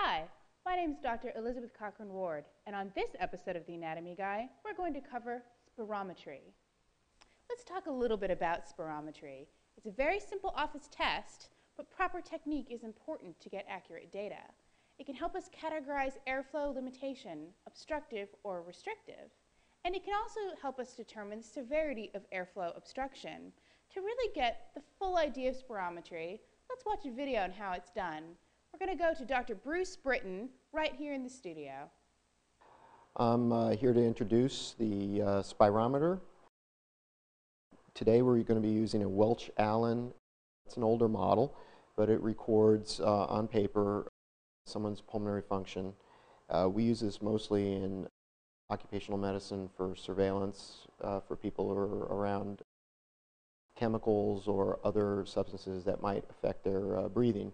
Hi, my name is Dr. Elizabeth Cochran Ward, and on this episode of the Anatomy Guy, we're going to cover spirometry. Let's talk a little bit about spirometry. It's a very simple office test, but proper technique is important to get accurate data. It can help us categorize airflow limitation, obstructive or restrictive, and it can also help us determine the severity of airflow obstruction. To really get the full idea of spirometry, let's watch a video on how it's done. We're going to go to Dr. Bruce Britton right here in the studio. I'm uh, here to introduce the uh, spirometer. Today we're going to be using a Welch Allyn. It's an older model, but it records uh, on paper someone's pulmonary function. Uh, we use this mostly in occupational medicine for surveillance uh, for people who are around chemicals or other substances that might affect their uh, breathing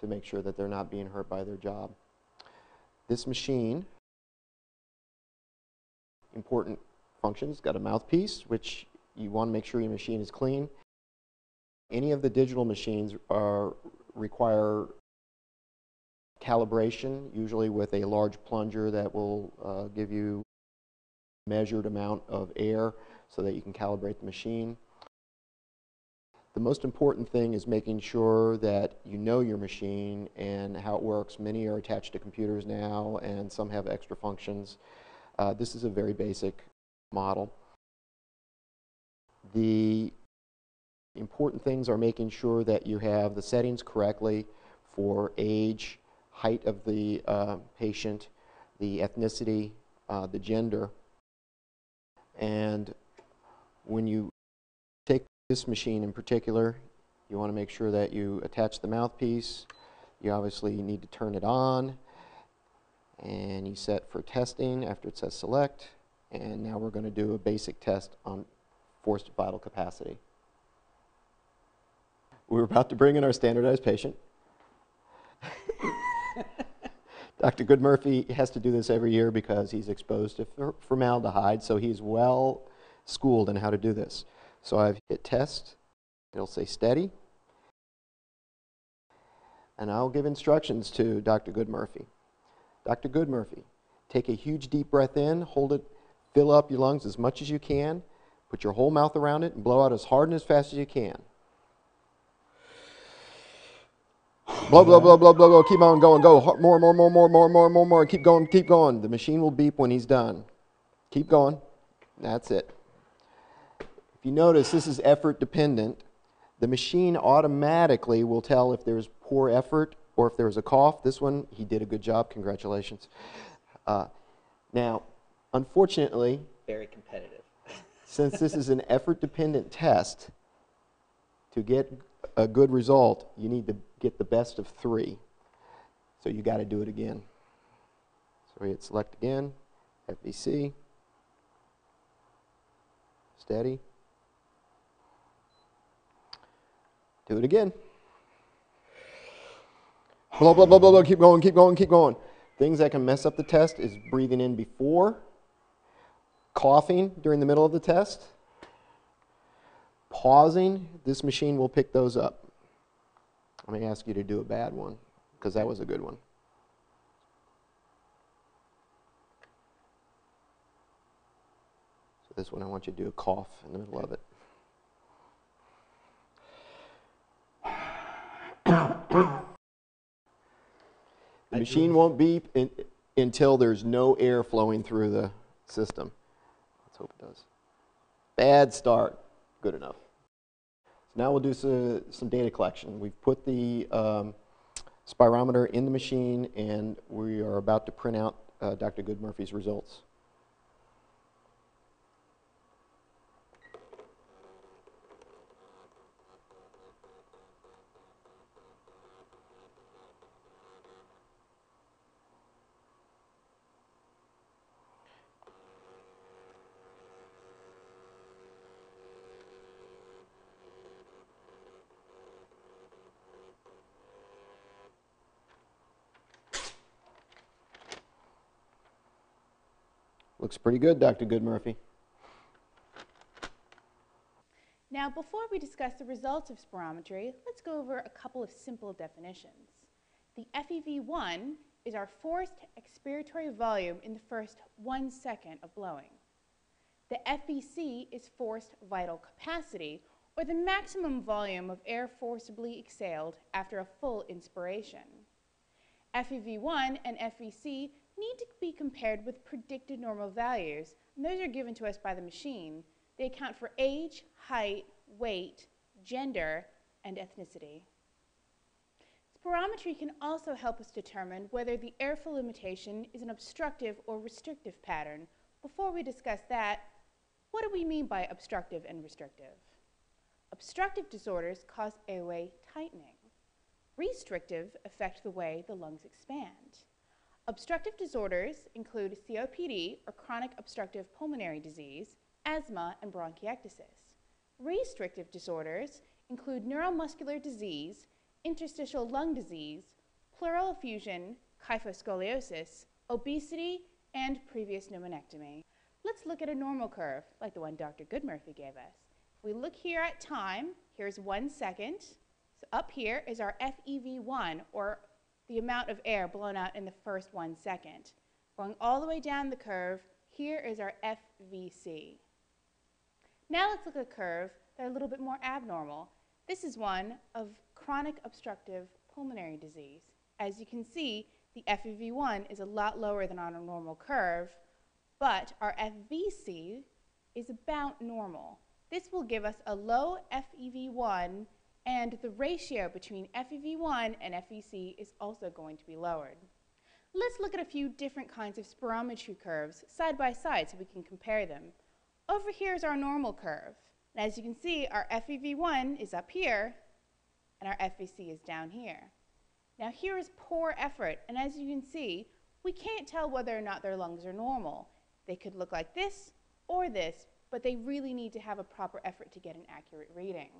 to make sure that they're not being hurt by their job. This machine, important functions, got a mouthpiece, which you want to make sure your machine is clean. Any of the digital machines are, require calibration, usually with a large plunger that will uh, give you measured amount of air so that you can calibrate the machine. The most important thing is making sure that you know your machine and how it works. Many are attached to computers now and some have extra functions. Uh, this is a very basic model. The important things are making sure that you have the settings correctly for age, height of the uh, patient, the ethnicity, uh, the gender. And when you this machine in particular, you want to make sure that you attach the mouthpiece. You obviously need to turn it on. And you set for testing after it says select. And now we're going to do a basic test on forced vital capacity. We're about to bring in our standardized patient. Dr. Goodmurphy has to do this every year because he's exposed to formaldehyde, so he's well schooled in how to do this. So I've hit test. It'll say steady. And I'll give instructions to Dr. Goodmurphy. Dr. Goodmurphy, take a huge deep breath in, hold it, fill up your lungs as much as you can, put your whole mouth around it, and blow out as hard and as fast as you can. Blow, blow, blow, blow, blow, blow. Keep on going. Go more, more, more, more, more, more, more, more. Keep going, keep going. The machine will beep when he's done. Keep going. That's it you notice this is effort dependent, the machine automatically will tell if there's poor effort or if there's a cough. This one, he did a good job. Congratulations. Uh, now, unfortunately, very competitive. since this is an effort dependent test, to get a good result, you need to get the best of three. So you got to do it again. So we hit select again, FVC, steady. Do it again. Blah, blah, blah, blah, blah. Keep going, keep going, keep going. Things that can mess up the test is breathing in before, coughing during the middle of the test, pausing. This machine will pick those up. Let me ask you to do a bad one because that was a good one. So this one I want you to do a cough in the middle of it. The machine won't beep in, until there's no air flowing through the system. Let's hope it does. Bad start. Good enough. So now we'll do some, some data collection. We've put the um, spirometer in the machine and we are about to print out uh, Dr. Goodmurphy's results. Looks pretty good, Dr. Goodmurphy. Now, before we discuss the results of spirometry, let's go over a couple of simple definitions. The FEV1 is our forced expiratory volume in the first one second of blowing. The FVC is forced vital capacity, or the maximum volume of air forcibly exhaled after a full inspiration. FEV1 and FVC need to be compared with predicted normal values, and those are given to us by the machine. They account for age, height, weight, gender, and ethnicity. Spirometry can also help us determine whether the airflow limitation is an obstructive or restrictive pattern. Before we discuss that, what do we mean by obstructive and restrictive? Obstructive disorders cause airway tightening. Restrictive affect the way the lungs expand. Obstructive disorders include COPD or chronic obstructive pulmonary disease, asthma, and bronchiectasis. Restrictive disorders include neuromuscular disease, interstitial lung disease, pleural effusion, kyphoscoliosis, obesity, and previous pneumonectomy. Let's look at a normal curve, like the one Dr. Goodmurphy gave us. If we look here at time, here's one second. So up here is our FEV1, or the amount of air blown out in the first one second. Going all the way down the curve, here is our FVC. Now let's look at a curve that's a little bit more abnormal. This is one of chronic obstructive pulmonary disease. As you can see, the FEV1 is a lot lower than on a normal curve, but our FVC is about normal. This will give us a low FEV1 and the ratio between FEV1 and FVC is also going to be lowered. Let's look at a few different kinds of spirometry curves side by side so we can compare them. Over here is our normal curve. And as you can see, our FEV1 is up here and our FVC is down here. Now here is poor effort, and as you can see, we can't tell whether or not their lungs are normal. They could look like this or this, but they really need to have a proper effort to get an accurate reading.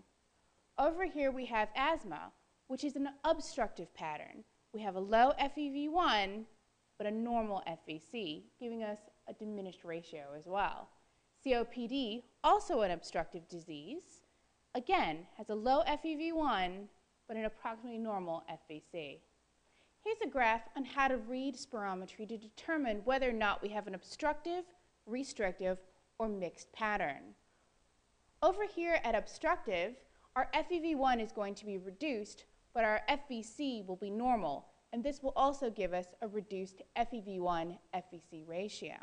Over here we have asthma, which is an obstructive pattern. We have a low FEV1, but a normal FVC, giving us a diminished ratio as well. COPD, also an obstructive disease, again, has a low FEV1, but an approximately normal FVC. Here's a graph on how to read spirometry to determine whether or not we have an obstructive, restrictive, or mixed pattern. Over here at obstructive, our FEV1 is going to be reduced, but our FVC will be normal, and this will also give us a reduced FEV1-FVC ratio.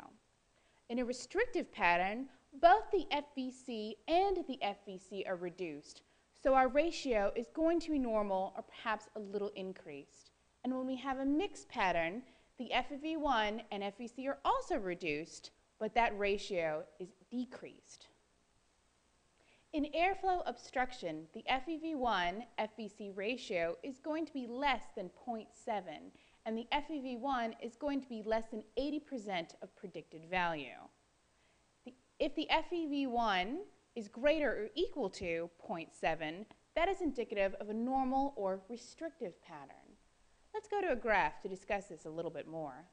In a restrictive pattern, both the FVC and the FVC are reduced, so our ratio is going to be normal or perhaps a little increased. And when we have a mixed pattern, the FEV1 and FVC are also reduced, but that ratio is decreased. In airflow obstruction, the FEV1 FVC ratio is going to be less than 0.7, and the FEV1 is going to be less than 80% of predicted value. The, if the FEV1 is greater or equal to 0.7, that is indicative of a normal or restrictive pattern. Let's go to a graph to discuss this a little bit more.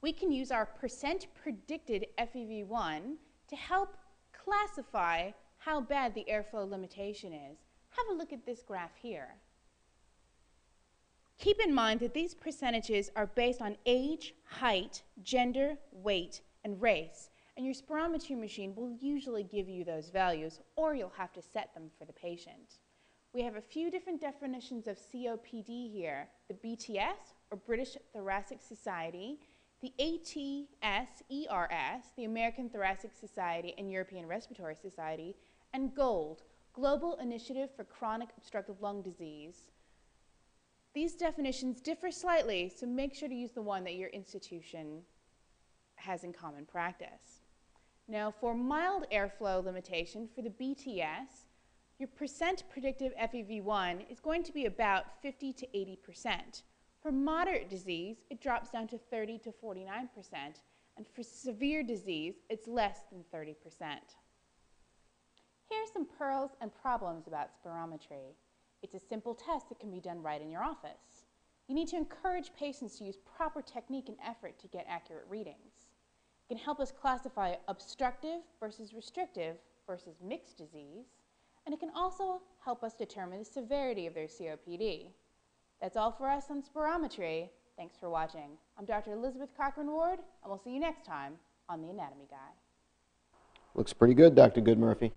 We can use our percent predicted FEV1 to help classify how bad the airflow limitation is. Have a look at this graph here. Keep in mind that these percentages are based on age, height, gender, weight, and race, and your spirometry machine will usually give you those values, or you'll have to set them for the patient. We have a few different definitions of COPD here. The BTS, or British Thoracic Society, the ATS-ERS, the American Thoracic Society and European Respiratory Society, and GOLD, Global Initiative for Chronic Obstructive Lung Disease. These definitions differ slightly, so make sure to use the one that your institution has in common practice. Now, for mild airflow limitation for the BTS, your percent predictive FEV1 is going to be about 50 to 80 percent. For moderate disease, it drops down to 30 to 49 percent, and for severe disease, it's less than 30 percent. Here are some pearls and problems about spirometry. It's a simple test that can be done right in your office. You need to encourage patients to use proper technique and effort to get accurate readings. It can help us classify obstructive versus restrictive versus mixed disease, and it can also help us determine the severity of their COPD. That's all for us on spirometry. Thanks for watching. I'm Dr. Elizabeth Cochran Ward, and we'll see you next time on The Anatomy Guy. Looks pretty good, Dr. Goodmurphy.